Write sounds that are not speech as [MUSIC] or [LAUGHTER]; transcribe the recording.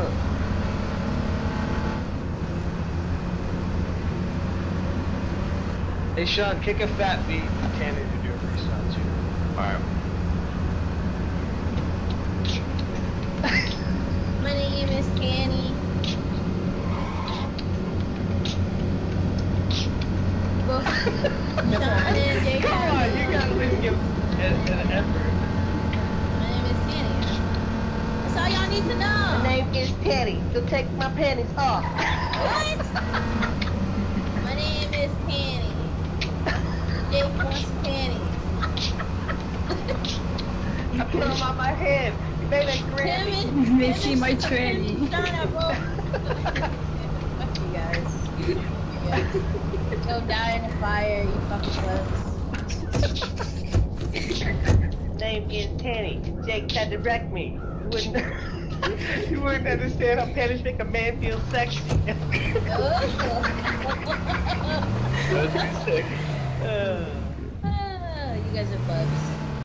Huh. Hey Sean, kick a fat beat for Tanner to do a freestyle too. Alright. [LAUGHS] My name is Tani. [LAUGHS] Well, [LAUGHS] Sean and Jay Come on, you gotta at least give an, an effort. My name is Tani. That's all y'all need to know. My name is Teddy. So take my panties off. What? [LAUGHS] My name is Penny. Jake wants panties. I put them on my head. You made that Him grin. [LAUGHS] They see my Sean- tranny. Sean. Fuck you guys. You guys. Go die in the fire, you fucking sluts. [LAUGHS] name is Tani. Jake had to wreck me. You wouldn't, [LAUGHS] you wouldn't understand how panties make a man feel sexy. [LAUGHS] That's pretty sick. uh, Ah, you guys are bubs.